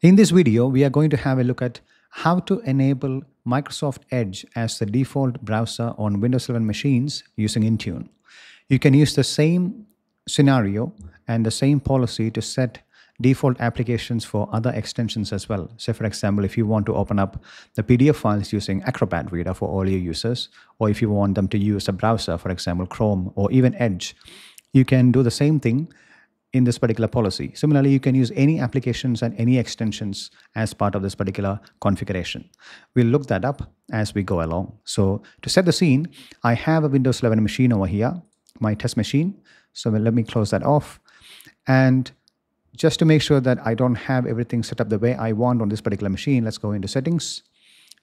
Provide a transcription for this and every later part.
In this video, we are going to have a look at how to enable Microsoft Edge as the default browser on Windows 11 machines using Intune. You can use the same scenario and the same policy to set default applications for other extensions as well. So for example, if you want to open up the PDF files using Acrobat Reader for all your users, or if you want them to use a browser, for example, Chrome or even Edge, you can do the same thing in this particular policy. Similarly, you can use any applications and any extensions as part of this particular configuration. We'll look that up as we go along. So to set the scene, I have a Windows 11 machine over here, my test machine. So let me close that off. And just to make sure that I don't have everything set up the way I want on this particular machine, let's go into settings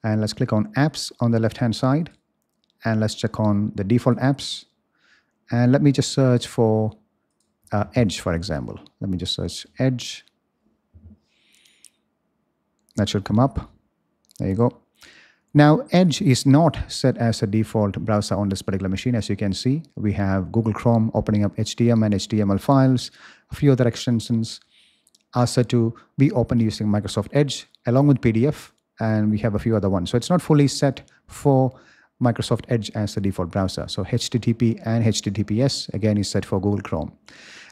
and let's click on apps on the left hand side and let's check on the default apps. And let me just search for uh, Edge, for example. Let me just search Edge. That should come up. There you go. Now, Edge is not set as a default browser on this particular machine. As you can see, we have Google Chrome opening up HTML and HTML files. A few other extensions are set to be opened using Microsoft Edge along with PDF. And we have a few other ones. So it's not fully set for Microsoft Edge as the default browser. So HTTP and HTTPS again is set for Google Chrome.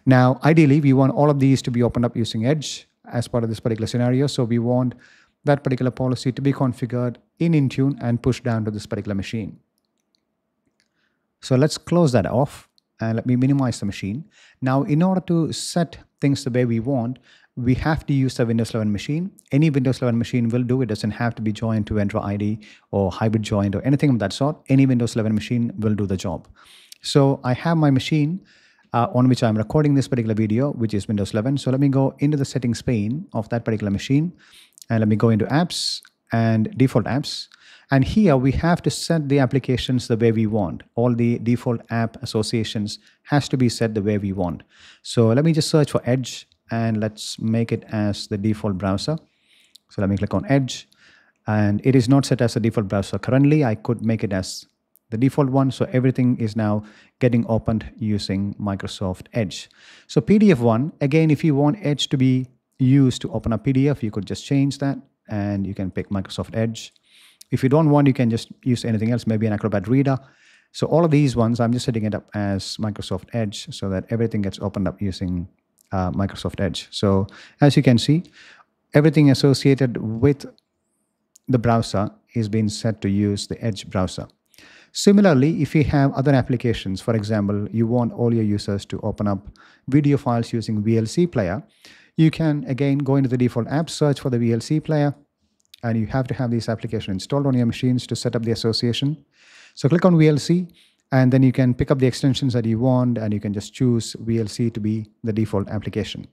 Now, ideally, we want all of these to be opened up using Edge as part of this particular scenario. So we want that particular policy to be configured in Intune and pushed down to this particular machine. So let's close that off and let me minimize the machine. Now, in order to set things the way we want, we have to use a Windows 11 machine. Any Windows 11 machine will do. It doesn't have to be joined to Entra ID or hybrid joined or anything of that sort. Any Windows 11 machine will do the job. So I have my machine uh, on which I'm recording this particular video, which is Windows 11. So let me go into the settings pane of that particular machine and let me go into apps and default apps. And here we have to set the applications the way we want. All the default app associations has to be set the way we want. So let me just search for Edge and let's make it as the default browser. So let me click on Edge and it is not set as a default browser currently. I could make it as the default one. So everything is now getting opened using Microsoft Edge. So PDF one, again, if you want Edge to be used to open a PDF, you could just change that and you can pick Microsoft Edge. If you don't want, you can just use anything else, maybe an Acrobat Reader. So all of these ones, I'm just setting it up as Microsoft Edge so that everything gets opened up using uh, Microsoft Edge. So as you can see, everything associated with the browser is being set to use the Edge browser. Similarly, if you have other applications, for example, you want all your users to open up video files using VLC player, you can again go into the default app, search for the VLC player, and you have to have this application installed on your machines to set up the association. So click on VLC, and then you can pick up the extensions that you want, and you can just choose VLC to be the default application.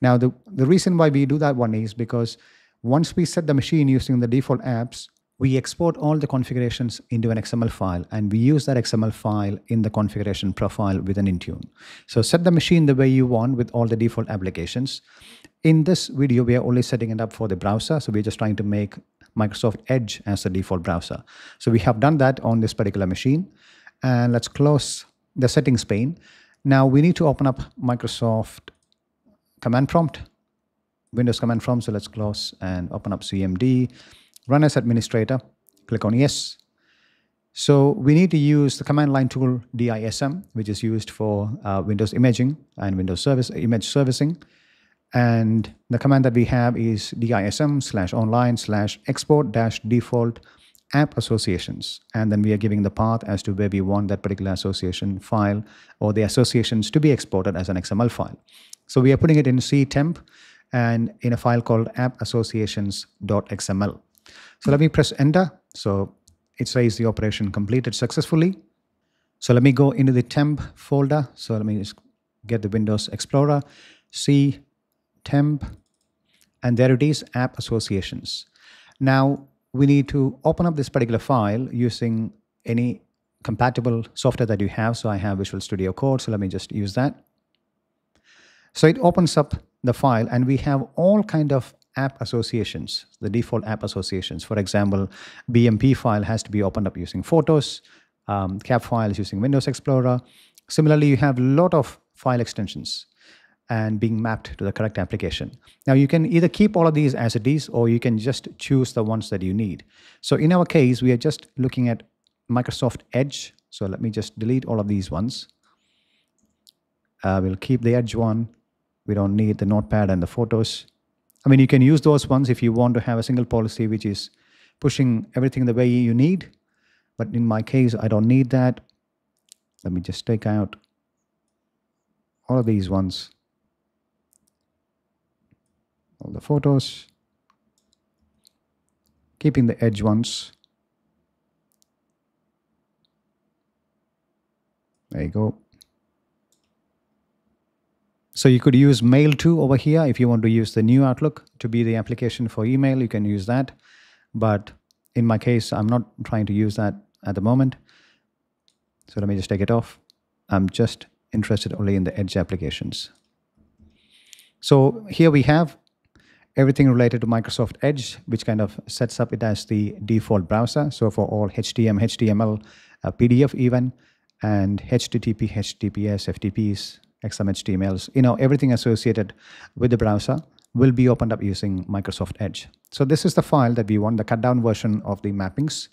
Now, the, the reason why we do that one is because once we set the machine using the default apps, we export all the configurations into an XML file and we use that XML file in the configuration profile within Intune. So set the machine the way you want with all the default applications. In this video, we are only setting it up for the browser. So we're just trying to make Microsoft Edge as the default browser. So we have done that on this particular machine. And let's close the settings pane. Now we need to open up Microsoft command prompt, Windows command prompt. So let's close and open up CMD run as administrator, click on yes. So we need to use the command line tool DISM, which is used for uh, Windows imaging and Windows service image servicing. And the command that we have is DISM slash online slash export dash default app associations. And then we are giving the path as to where we want that particular association file or the associations to be exported as an XML file. So we are putting it in ctemp and in a file called appassociations.xml. So let me press enter. So it says the operation completed successfully. So let me go into the temp folder. So let me just get the Windows Explorer, C temp, and there it is, app associations. Now we need to open up this particular file using any compatible software that you have. So I have Visual Studio Code. So let me just use that. So it opens up the file and we have all kind of app associations, the default app associations. For example, BMP file has to be opened up using Photos, um, CAB files using Windows Explorer. Similarly, you have a lot of file extensions. And being mapped to the correct application. Now you can either keep all of these as it is or you can just choose the ones that you need. So in our case, we are just looking at Microsoft Edge. So let me just delete all of these ones. Uh, we'll keep the Edge one. We don't need the notepad and the photos. I mean, you can use those ones if you want to have a single policy which is pushing everything the way you need. But in my case, I don't need that. Let me just take out all of these ones. All the photos. Keeping the edge ones. There you go. So you could use Mail to over here if you want to use the new Outlook to be the application for email. You can use that. But in my case, I'm not trying to use that at the moment. So let me just take it off. I'm just interested only in the Edge applications. So here we have everything related to Microsoft Edge, which kind of sets up it as the default browser. So for all HTML, HTML, uh, PDF even, and HTTP, HTTPS, FTPs, XML, you know, everything associated with the browser will be opened up using Microsoft Edge. So this is the file that we want, the cut down version of the mappings.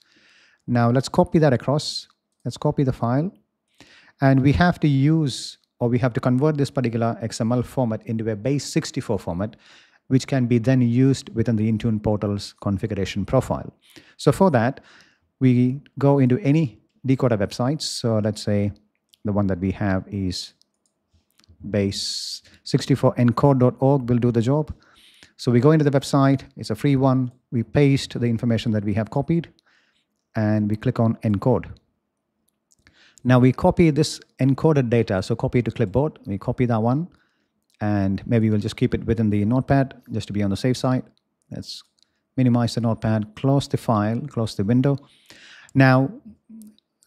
Now let's copy that across. Let's copy the file. And we have to use, or we have to convert this particular XML format into a base 64 format, which can be then used within the Intune portal's configuration profile. So for that, we go into any decoder websites. So let's say the one that we have is base 64encode.org will do the job. So we go into the website, it's a free one. We paste the information that we have copied and we click on encode. Now we copy this encoded data. So copy to clipboard, we copy that one and maybe we'll just keep it within the notepad just to be on the safe side. Let's minimize the notepad, close the file, close the window. Now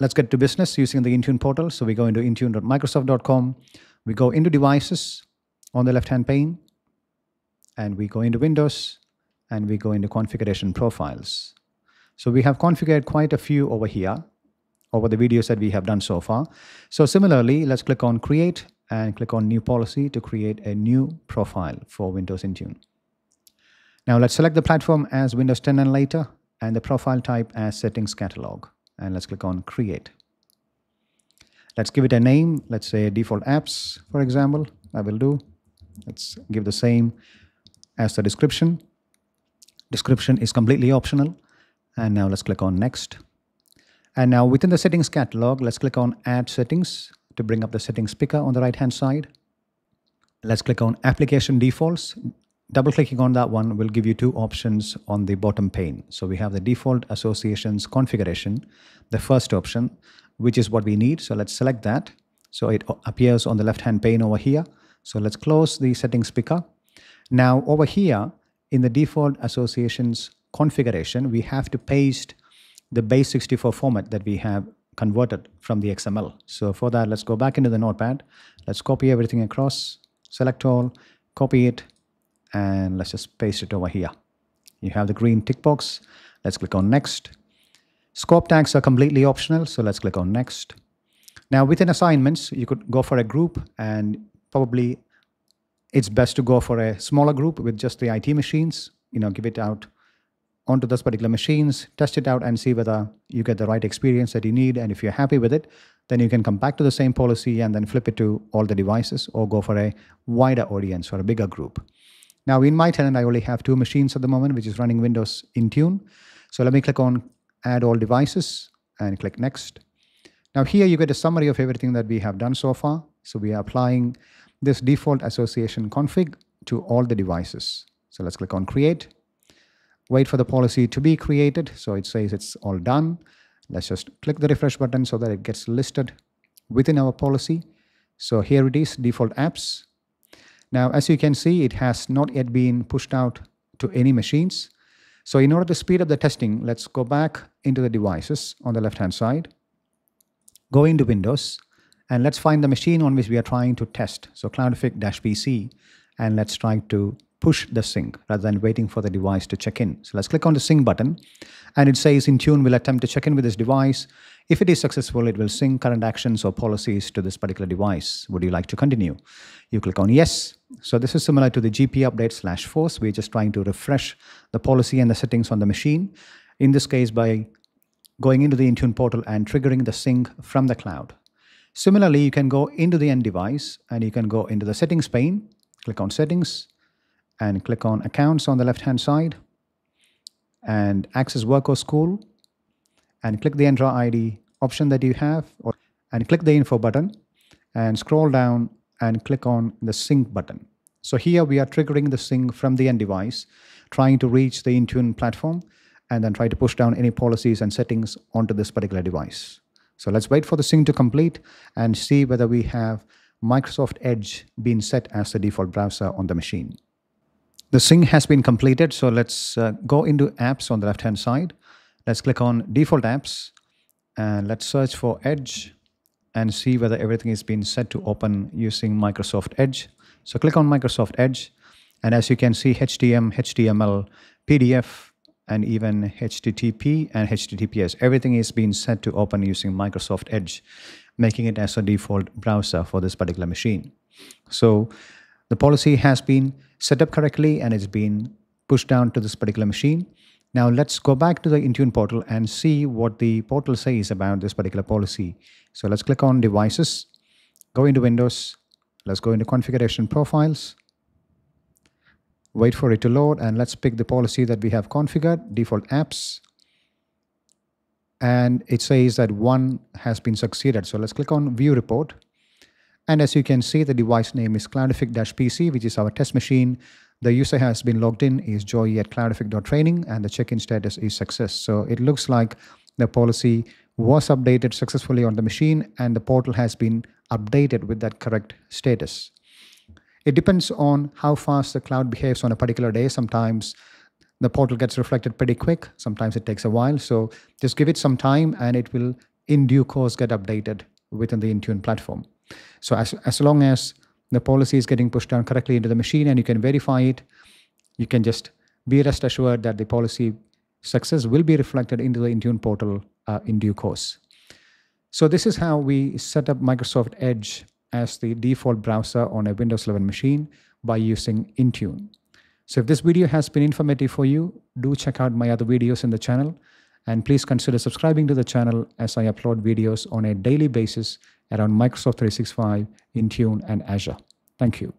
let's get to business using the Intune portal. So we go into intune.microsoft.com. We go into devices on the left-hand pane, and we go into Windows, and we go into configuration profiles. So we have configured quite a few over here, over the videos that we have done so far. So similarly, let's click on Create and click on New Policy to create a new profile for Windows Intune. Now let's select the platform as Windows 10 and later, and the profile type as Settings Catalog. And let's click on Create. Let's give it a name. Let's say default apps, for example. I will do. Let's give the same as the description. Description is completely optional. And now let's click on next. And now within the settings catalog, let's click on add settings to bring up the settings picker on the right hand side. Let's click on application defaults. Double clicking on that one will give you two options on the bottom pane. So we have the default associations configuration, the first option which is what we need. So let's select that. So it appears on the left-hand pane over here. So let's close the settings picker. Now over here in the default associations configuration, we have to paste the base 64 format that we have converted from the XML. So for that, let's go back into the notepad. Let's copy everything across, select all, copy it, and let's just paste it over here. You have the green tick box. Let's click on next. Scope tags are completely optional, so let's click on next. Now within assignments, you could go for a group and probably it's best to go for a smaller group with just the IT machines, you know, give it out onto those particular machines, test it out and see whether you get the right experience that you need. And if you're happy with it, then you can come back to the same policy and then flip it to all the devices or go for a wider audience or a bigger group. Now in my tenant, I only have two machines at the moment, which is running Windows Intune. So let me click on add all devices and click next. Now here you get a summary of everything that we have done so far. So we are applying this default association config to all the devices. So let's click on create. Wait for the policy to be created. So it says it's all done. Let's just click the refresh button so that it gets listed within our policy. So here it is, default apps. Now, as you can see, it has not yet been pushed out to any machines. So in order to speed up the testing, let's go back into the devices on the left-hand side, go into Windows, and let's find the machine on which we are trying to test. So cloudific-pc, and let's try to push the sync rather than waiting for the device to check in. So let's click on the sync button, and it says Intune will attempt to check in with this device. If it is successful, it will sync current actions or policies to this particular device. Would you like to continue? You click on yes. So this is similar to the GP update slash force. We're just trying to refresh the policy and the settings on the machine. In this case, by going into the Intune portal and triggering the sync from the cloud. Similarly, you can go into the end device and you can go into the settings pane, click on settings and click on accounts on the left hand side and access work or school and click the Entra ID option that you have or, and click the info button and scroll down and click on the sync button. So here we are triggering the sync from the end device, trying to reach the Intune platform and then try to push down any policies and settings onto this particular device. So let's wait for the sync to complete and see whether we have Microsoft Edge being set as the default browser on the machine. The sync has been completed, so let's uh, go into apps on the left hand side. Let's click on default apps and let's search for Edge and see whether everything is being set to open using Microsoft Edge. So click on Microsoft Edge and as you can see HTML, HTML, PDF, and even HTTP and HTTPS. Everything is being set to open using Microsoft Edge, making it as a default browser for this particular machine. So the policy has been set up correctly and it's been pushed down to this particular machine. Now let's go back to the Intune portal and see what the portal says about this particular policy. So let's click on devices, go into Windows, let's go into configuration profiles, wait for it to load and let's pick the policy that we have configured, default apps. And it says that one has been succeeded. So let's click on view report. And as you can see, the device name is cloudific-PC, which is our test machine. The user has been logged in is joy at cloudific.training and the check-in status is success. So it looks like the policy was updated successfully on the machine and the portal has been updated with that correct status. It depends on how fast the cloud behaves on a particular day. Sometimes the portal gets reflected pretty quick. Sometimes it takes a while. So just give it some time and it will in due course get updated within the Intune platform. So as, as long as the policy is getting pushed down correctly into the machine and you can verify it, you can just be rest assured that the policy success will be reflected into the Intune portal uh, in due course. So this is how we set up Microsoft Edge as the default browser on a Windows 11 machine by using Intune. So if this video has been informative for you, do check out my other videos in the channel and please consider subscribing to the channel as I upload videos on a daily basis around Microsoft 365, Intune and Azure. Thank you.